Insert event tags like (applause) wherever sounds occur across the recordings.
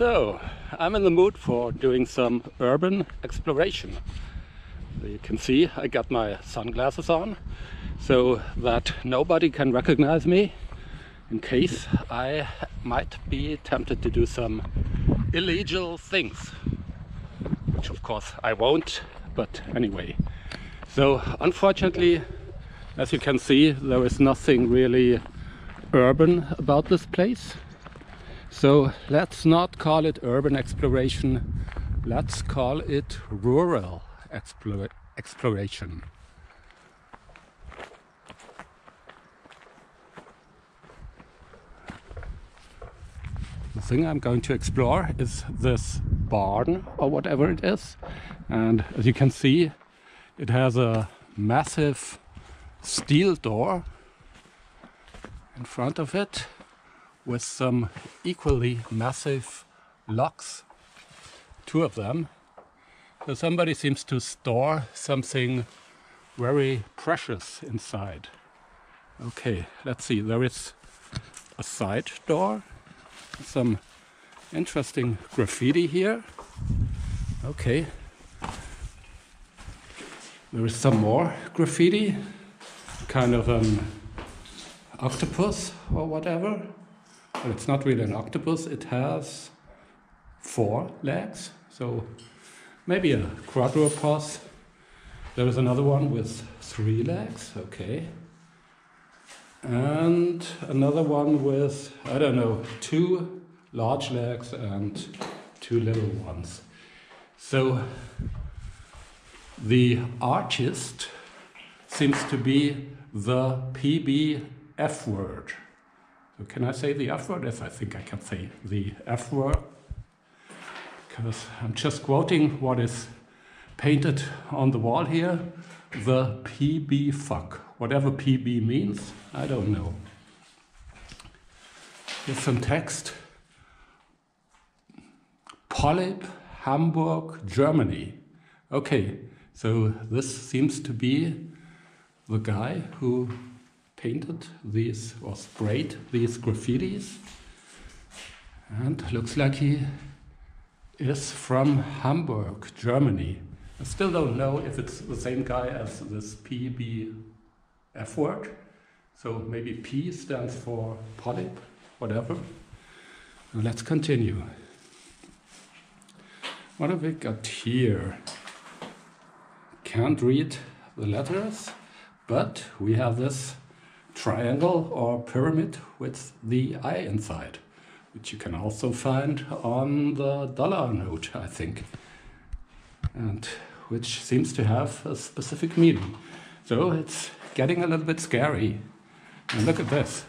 So, I'm in the mood for doing some urban exploration. You can see I got my sunglasses on so that nobody can recognize me in case I might be tempted to do some illegal things. Which of course I won't, but anyway. So unfortunately, as you can see, there is nothing really urban about this place. So let's not call it urban exploration, let's call it rural exploration. The thing I'm going to explore is this barn or whatever it is. And as you can see, it has a massive steel door in front of it with some equally massive locks, two of them. So somebody seems to store something very precious inside. Okay, let's see, there is a side door, some interesting graffiti here. Okay, there is some more graffiti, kind of an octopus or whatever. It's not really an octopus, it has four legs, so maybe a quadrupus. There is another one with three legs, okay. And another one with, I don't know, two large legs and two little ones. So the artist seems to be the PB F word. Can I say the F word? Yes, I think I can say the F word. Because I'm just quoting what is painted on the wall here. The PB fuck. Whatever PB means, I don't know. Here's some text. Polyp, Hamburg, Germany. Okay, so this seems to be the guy who painted these or sprayed these graffitis and looks like he is from Hamburg, Germany. I still don't know if it's the same guy as this PB F word. So maybe P stands for polyp, whatever. Let's continue. What have we got here? Can't read the letters, but we have this triangle or pyramid with the eye inside, which you can also find on the dollar note, I think, and which seems to have a specific meaning. So it's getting a little bit scary. And look at this.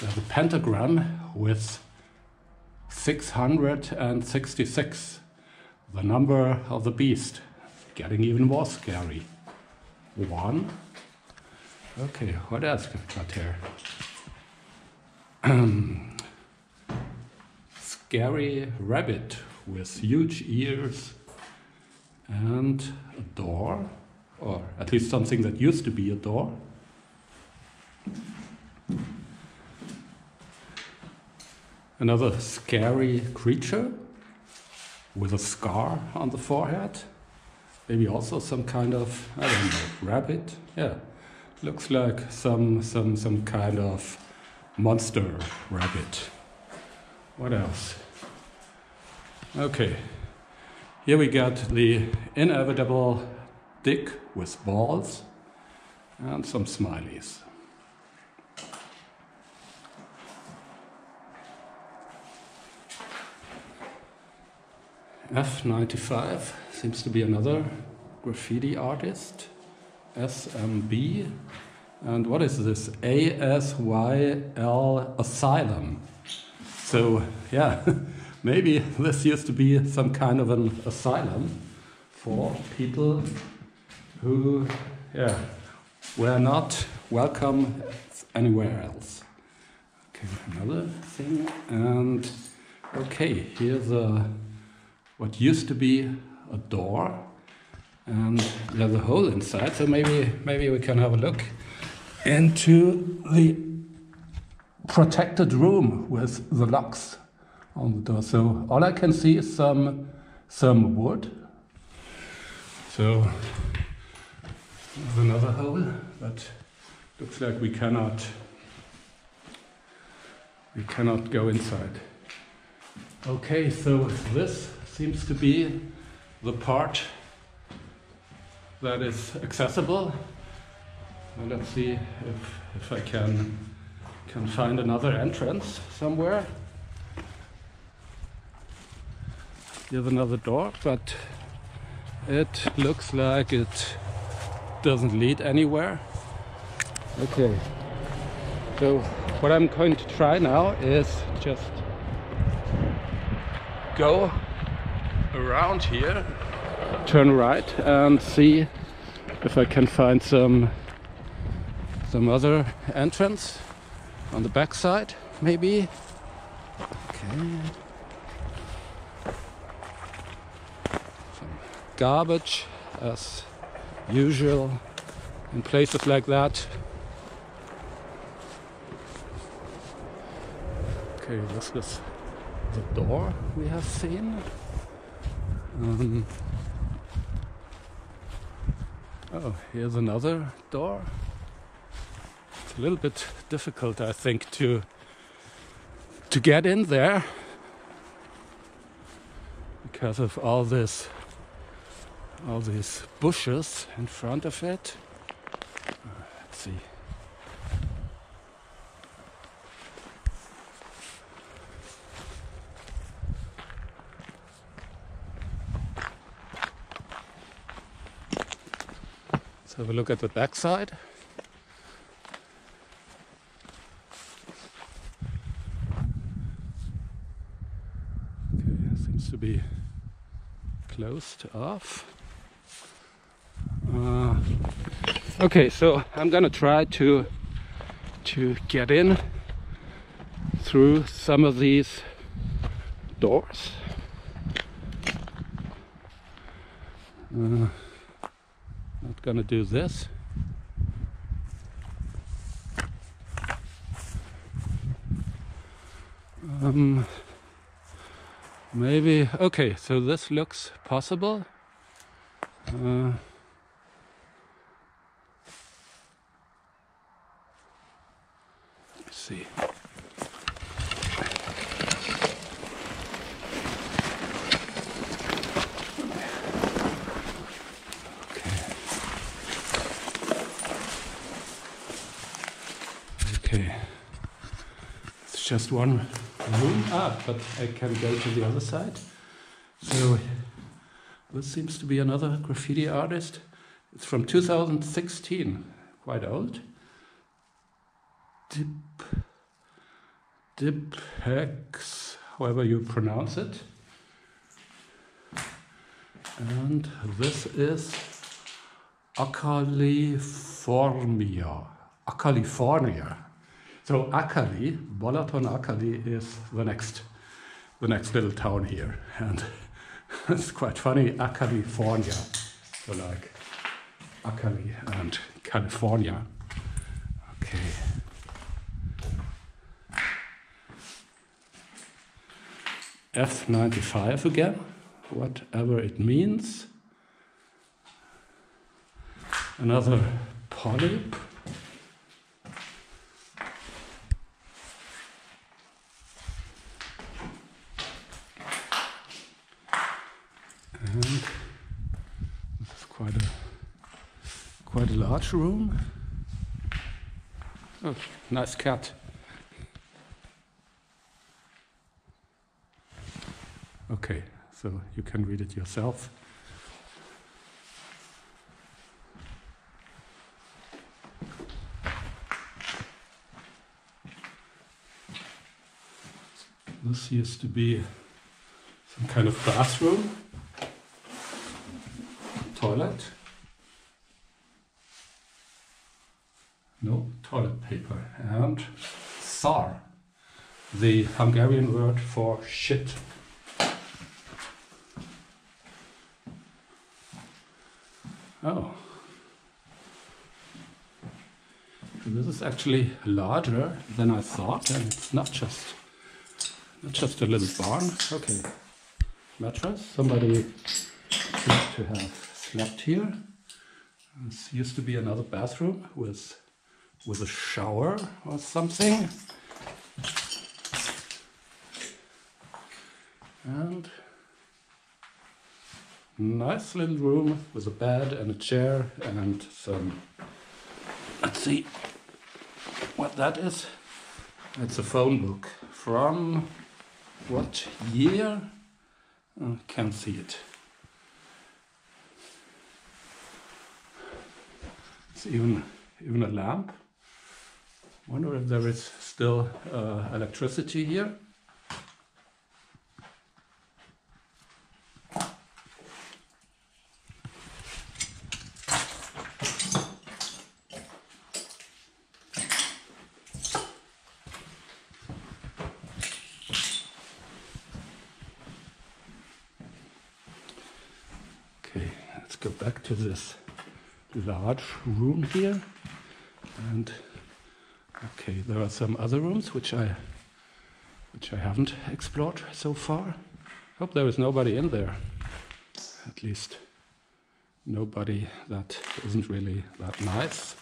There's a pentagram with 666, the number of the beast. Getting even more scary. One, Okay, what else have we got here? (clears throat) scary rabbit with huge ears and a door, or at least something that used to be a door. Another scary creature with a scar on the forehead. Maybe also some kind of, I don't know, rabbit. Yeah, Looks like some some some kind of monster rabbit. What else? Okay. Here we got the inevitable dick with balls and some smileys. F95 seems to be another graffiti artist. SMB. And what is this? ASYL Asylum. So, yeah, (laughs) maybe this used to be some kind of an asylum for people who, yeah, were not welcome anywhere else. Okay, another thing. And okay, here's a what used to be a door Um, and there's a hole inside so maybe maybe we can have a look into the protected room with the locks on the door. So all I can see is some some wood. So there's another hole, but looks like we cannot we cannot go inside. Okay, so this seems to be the part that is accessible. Well, let's see if, if I can can find another entrance somewhere. Here's another door, but it looks like it doesn't lead anywhere. Okay, so what I'm going to try now is just go around here, turn right, and see if I can find some some other entrance on the back side, maybe. Okay. Some garbage, as usual, in places like that. Okay, this is the door we have seen. Um, oh, here's another door. It's a little bit difficult, I think, to to get in there because of all this all these bushes in front of it. Uh, let's see. Have a look at the back side. Okay, seems to be closed off. Uh, okay, so I'm gonna try to to get in through some of these doors. Uh, not gonna do this. Um, maybe okay. So this looks possible. Uh, see. Okay. It's just one room. Ah, but I can go to the other side. So this seems to be another graffiti artist. It's from 2016, quite old. Dip, Dipex, however you pronounce it. And this is Akalifornia. Akalifornia. So Akali, Balaton Akali is the next, the next little town here, and (laughs) it's quite funny. California, so like Akali and California. Okay. F95 again, whatever it means. Another polyp. And this is quite a quite a large room. Oh, nice cat. Okay, so you can read it yourself. This used to be some kind of bathroom, toilet. No toilet paper. And SAR, the Hungarian word for shit. Oh. So this is actually larger than I thought, and it's not just not just a little barn. Okay. Mattress. Somebody seems to have slept here. This used to be another bathroom with with a shower or something. And nice little room with a bed and a chair and some let's see what that is. It's a phone book from what year? I can't see it. It's even even a lamp. Wonder if there is still uh, electricity here. Okay, let's go back to this large room here. And okay, there are some other rooms which I which I haven't explored so far. Hope there is nobody in there. At least nobody that isn't really that nice.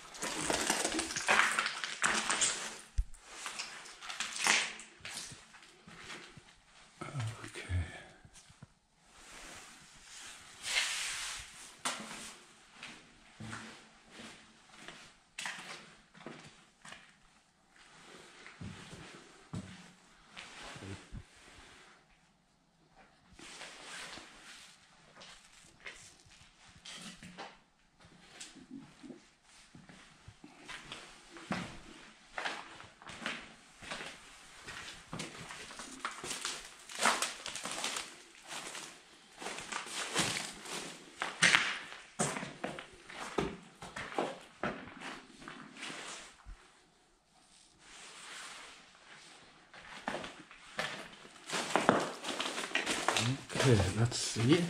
Okay. Okay, let's see.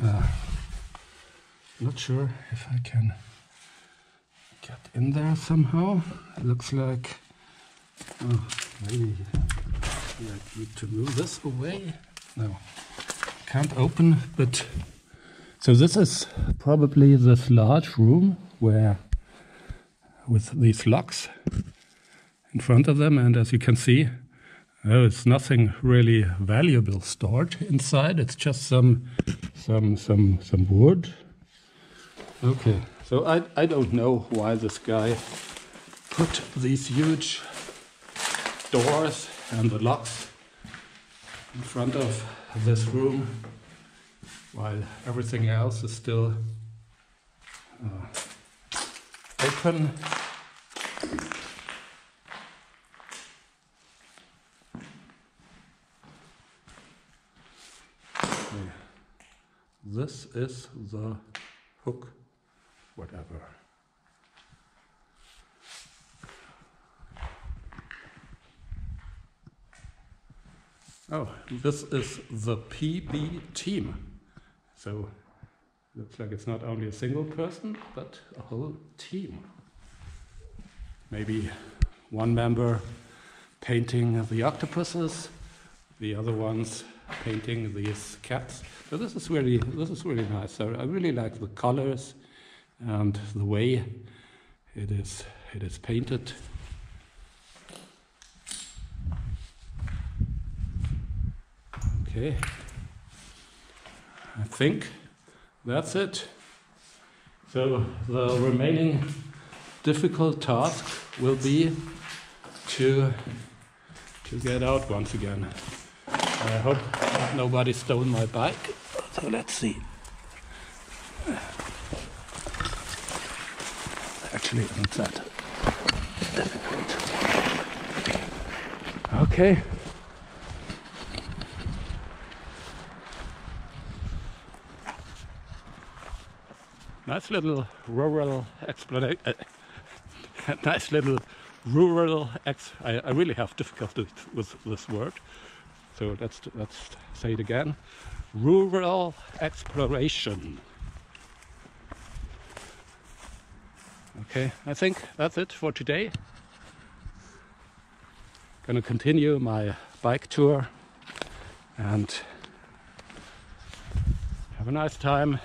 Uh, not sure if I can get in there somehow. Looks like oh, maybe I need to move this away. No, can't open. But so this is probably this large room where with these locks in front of them, and as you can see, oh, it's nothing really valuable stored inside. It's just some some some some wood. Okay, so I I don't know why this guy put these huge doors and the locks in front of this room while everything else is still uh, open. This is the hook, whatever. Oh, this is the PB team. So looks like it's not only a single person, but a whole team. Maybe one member painting the octopuses, the other ones painting these cats. So this is really this is really nice. So I really like the colors and the way it is it is painted. Okay. I think that's it. So the remaining difficult task will be to to get out once again. I hope nobody stole my bike. So let's see. Actually, not that difficult. Okay. Nice little rural explanation. Uh, (laughs) nice little rural ex. I, I really have difficulty with this word. So let's let's say it again. Rural exploration. Okay, I think that's it for today. gonna continue my bike tour and have a nice time